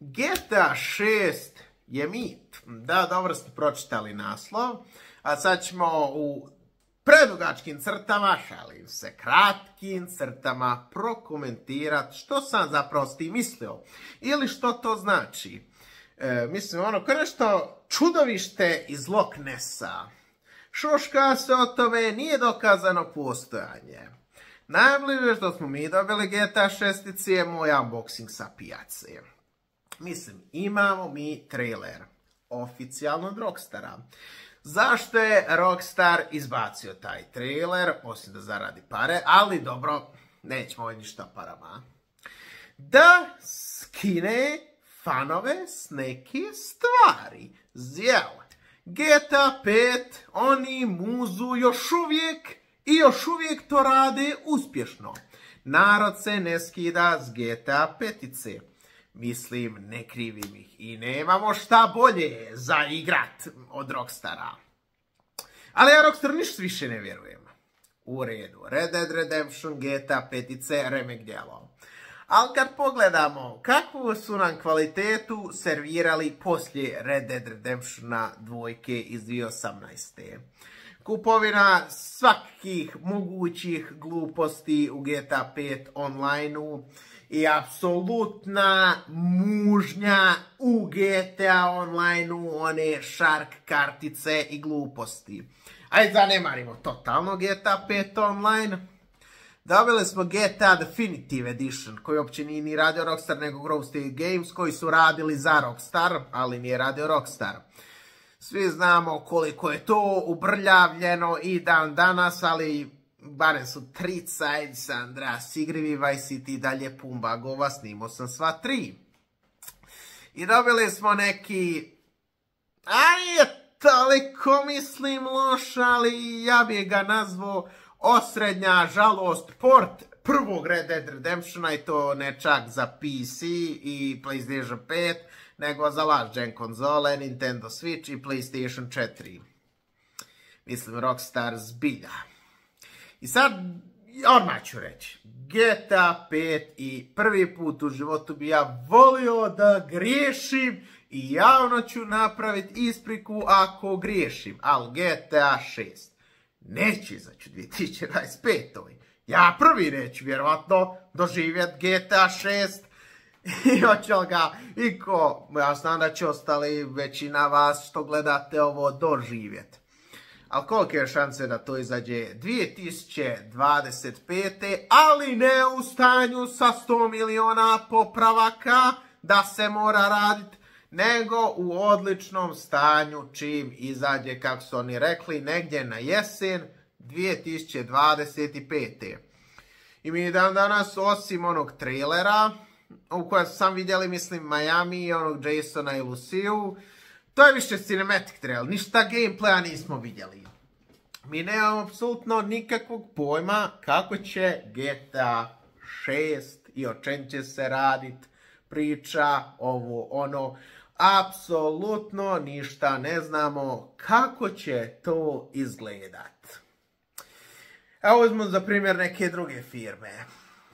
GTA 6 je mit. Da, dobro ste pročitali naslov. A sad ćemo u predugačkim crtama, šalim se, kratkim crtama prokomentirati što sam zapravo s tim mislio. Ili što to znači. E, mislim, ono, kao nešto čudovište iz Loch Nessa. Šuška se o tome, nije dokazano postojanje. Najbliže što smo mi dobili GTA 6 je moj unboxing sa pijace. Mislim, imamo mi trailer. Oficijalno od Rockstara. Zašto je Rockstar izbacio taj trailer? Osim da zaradi pare, ali dobro, nećemo ovaj ništa parama. Da skine fanove s neke stvari. Zjel, GTA 5, oni muzu još uvijek i još uvijek to rade uspješno. Narod se ne skida s GTA 5. Mislim, ne krivim ih i nemamo šta bolje za igrat od Rockstara. Ali ja Rockstar ništa više ne vjerujem. U redu, Red Dead Redemption, GTA 5 remek djelo. Ali kad pogledamo kakvu su nam kvalitetu servirali poslije Red Dead Redemptiona dvojke iz 2018. Kupovina svakih mogućih gluposti u GTA 5 online i apsolutna mužnja u GTA online one shark kartice i gluposti. Ajde zanemarimo totalno GTA 5 online. Dobili smo GTA Definitive Edition, koji uopće nije ni radio Rockstar, nego Grove State Games, koji su radili za Rockstar, ali nije radio Rockstar. Svi znamo koliko je to ubrljavljeno i dan danas, ali barem su tri Sandra, Sigrivi Vice City, dalje Pumba Gova, snimao sam sva tri. I dobili smo neki, a je toliko mislim loš, ali ja bih ga nazvao osrednja žalost port prvog Red Dead Redemptiona i to ne čak za PC i PlayStation 5, nego za last gen konzole, Nintendo Switch i PlayStation 4. Mislim, Rockstar zbilja. I sad, odmah ću reći, GTA 5 i prvi put u životu bi ja volio da griješim i javno ću napraviti ispriku ako griješim, ali GTA 6 neće izaći u 2025. Ja prvi neću vjerovatno doživjeti GTA 6 i hoće ga i ko, ja znam da će ostali većina vas što gledate ovo doživjeti. Ali kolike je šanse da to izađe 2025. Ali ne u stanju sa 100 miliona popravaka da se mora raditi, nego u odličnom stanju čim izađe, kako su oni rekli, negdje na jesen 2025. I mi dan danas, osim onog trailera, u kojem sam vidjeli, mislim, Miami i onog Jasona i Luciju, to je više cinematic trail, ništa gameplaya nismo vidjeli. Mi nemamo apsolutno nikakvog pojma kako će GTA 6 i o čem će se radit, priča, ovo, ono, apsolutno ništa ne znamo kako će to izgledat. Evo uzmemo za primjer neke druge firme.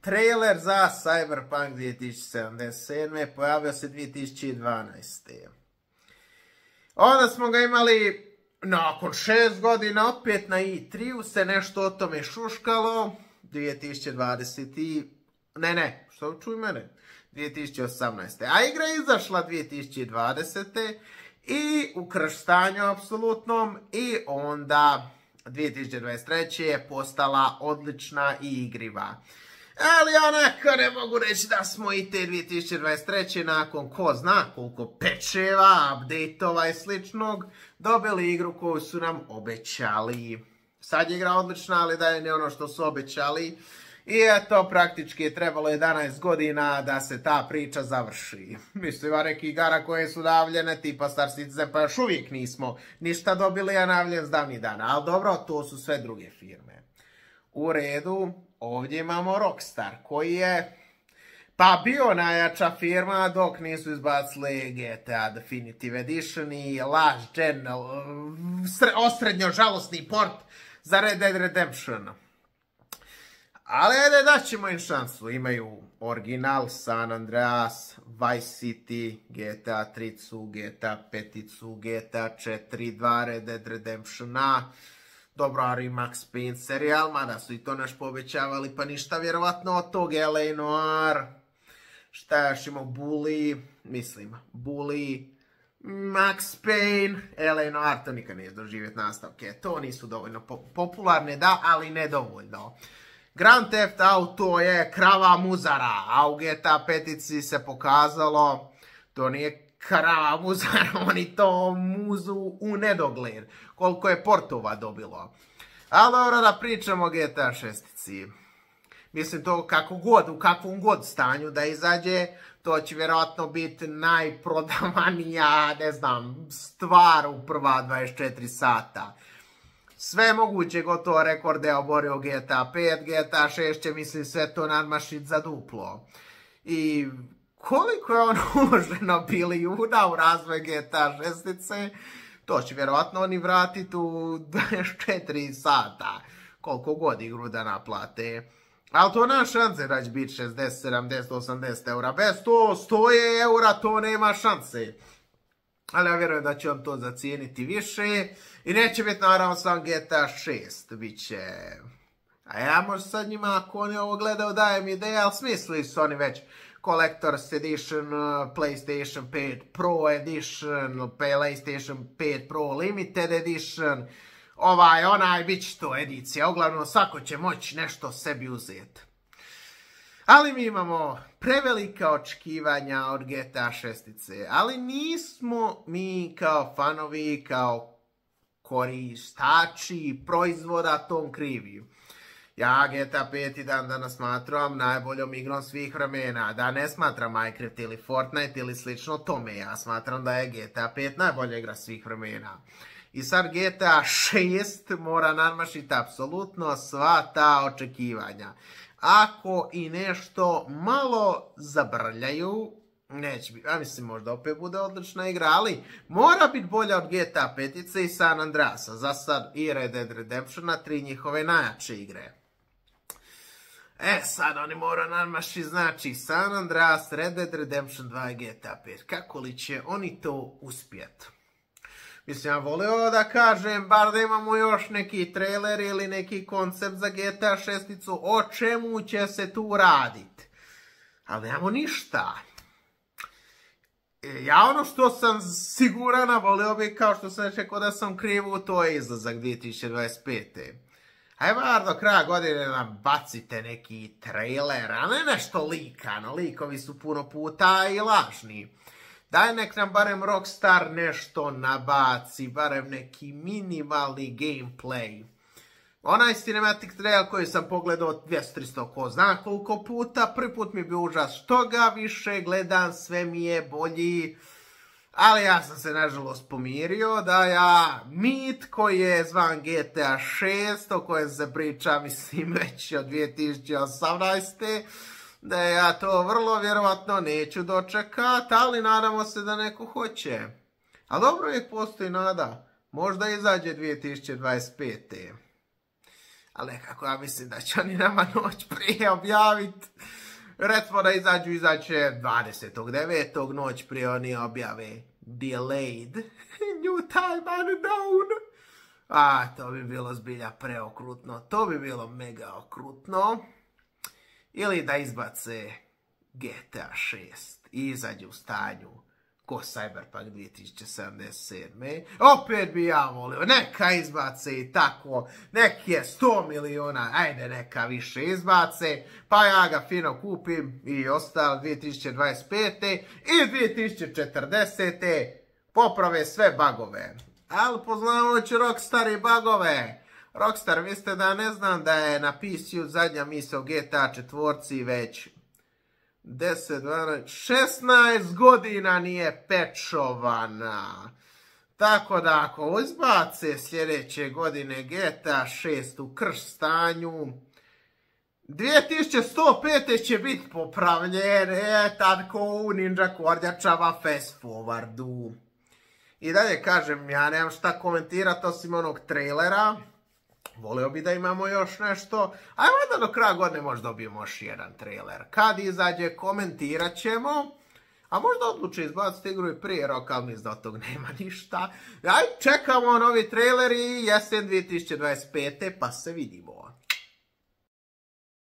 Trailer za Cyberpunk 2077. pojavio se 2012. Onda smo ga imali nakon šest godina opet na i3 se nešto o tome šuškalo. 2020. Ne, ne, što čuj mene? 2018. A igra je izašla 2020. I u krštanju apsolutnom. I onda 2023. je postala odlična i igriva. Ali onako ne mogu reći da smo i te 2023. nakon ko zna koliko pečeva, update-ova i sličnog, dobili igru koju su nam obećali. Sad je igra odlična, ali da je ne ono što su obećali. I eto, praktički je trebalo 11 godina da se ta priča završi. Mislim, ima neki igara koje su davljene, tipa Star Citizen, pa još uvijek nismo ništa dobili, a navljen s davnih dana. Ali dobro, to su sve druge firme. U redu, ovdje imamo Rockstar, koji je pa bio najjača firma dok nisu izbacili GTA Definitive Edition i Last Gen, osrednjo žalostni port za Red Dead Redemption. Ali ajde da ćemo im šansu. Imaju original, San Andreas, Vice City, GTA 3, GTA 5, GTA 4, 2, Red Dead Redemption dobro, Ari Max Payne serijal, mada su i to naš povećavali, pa ništa vjerovatno od tog, LA Noir, šta još imamo, Bully, mislim, Bully, Max Payne, LA Noir, to nikad nije doživjeti nastavke, to nisu dovoljno popularne, da, ali nedovoljno. Grand Theft Auto je krava muzara, a u GTA 5 se pokazalo, to nije muzara, oni to muzu u nedogled, koliko je portova dobilo. Ali dobro da pričamo o GTA 6. Mislim to kako god, u kakvom god stanju da izađe, to će vjerojatno biti najprodavanija, ne znam, stvar u prva 24 sata sve moguće gotovo rekorde oborio GTA 5, GTA 6 će mislim sve to nadmašit za duplo. I koliko je ono uloženo juda u razvoj GTA 6, to će vjerovatno oni vratiti u 24 sata, koliko god igru da naplate. Ali to na šanse da će biti 60, 70, 80 eura. Bez to 100 eura to nema šanse ali ja vjerujem da će on to zacijeniti više i neće biti naravno sam GTA 6, bit će... A ja možda sad njima, ako oni ovo gledaju, dajem ideje, ali smislili su oni već Collector's Edition, uh, PlayStation 5 Pro Edition, PlayStation 5 Pro Limited Edition, ovaj, onaj, bit će to edicija, uglavnom svako će moći nešto sebi uzeti. Ali mi imamo prevelika očekivanja od GTA 6. Ali nismo mi kao fanovi, kao koristači proizvoda tom krivi. Ja GTA 5 dan danas smatram najboljom igrom svih vremena. Da ne smatram Minecraft ili Fortnite ili slično tome. Ja smatram da je GTA 5 najbolja igra svih vremena. I sad GTA 6 mora nadmašiti apsolutno sva ta očekivanja ako i nešto malo zabrljaju, neće biti, ja mislim možda opet bude odlična igra, ali mora biti bolja od GTA 5 i San Andreasa. Za sad i Red Dead Redemptiona, tri njihove najjače igre. E, sad oni mora namaši, znači San Andreas, Red Dead Redemption 2 i GTA 5. Kako li će oni to uspjeti? Mislim, ja volio da kažem, bar da imamo još neki trailer ili neki koncept za GTA 6, o čemu će se tu raditi. Ali nemamo ništa. E, ja ono što sam siguran, volio bi kao što sam rekao da sam krivu, to je izlazak 2025. Aj bar do kraja godine nam bacite neki trailer, a ne nešto likano. Likovi su puno puta i lažni. Daj nek nam barem Rockstar nešto nabaci, barem neki minimalni gameplay. Onaj cinematic trail koji sam pogledao 200-300 ko zna koliko puta, prvi put mi je bio užas. Što ga više gledam, sve mi je bolji. Ali ja sam se nažalost pomirio da ja mit koji je zvan GTA 6, o kojem se priča mislim već od 2018 da ja to vrlo vjerovatno neću dočekat, ali nadamo se da neko hoće. A dobro uvijek postoji nada. Možda izađe 2025. Ali nekako ja mislim da će oni nama noć prije objaviti. Recimo da izađu, izaće 29. noć prije oni objave Delayed. New time unknown. A, to bi bilo zbilja preokrutno. To bi bilo mega okrutno ili da izbace GTA 6 i izađe u stanju ko Cyberpunk 2077. Opet bi ja volio, neka izbace i tako, neki je 100 miliona, ajde neka više izbace, pa ja ga fino kupim i ostalo 2025. i 2040. poprave sve bagove. Ali poznavajući Rockstar i bagove, Rockstar, vi ste da ne znam da je na PC-u zadnja misla o GTA četvorci već 10, 12, 16 godina nije pečovana. Tako da ako izbace sljedeće godine GTA 6 u krš stanju, 2105. će biti popravljene, tako u Ninja Kordjačava fast forwardu. I dalje kažem, ja nemam šta komentirati osim onog trailera volio bi da imamo još nešto. Ajmo da do kraja godine možda dobijemo još jedan trailer. Kad izađe, komentirat ćemo. A možda odluče izbaciti igru i prije roka, ali od tog nema ništa. Aj, čekamo novi trailer i jesen 2025. pa se vidimo.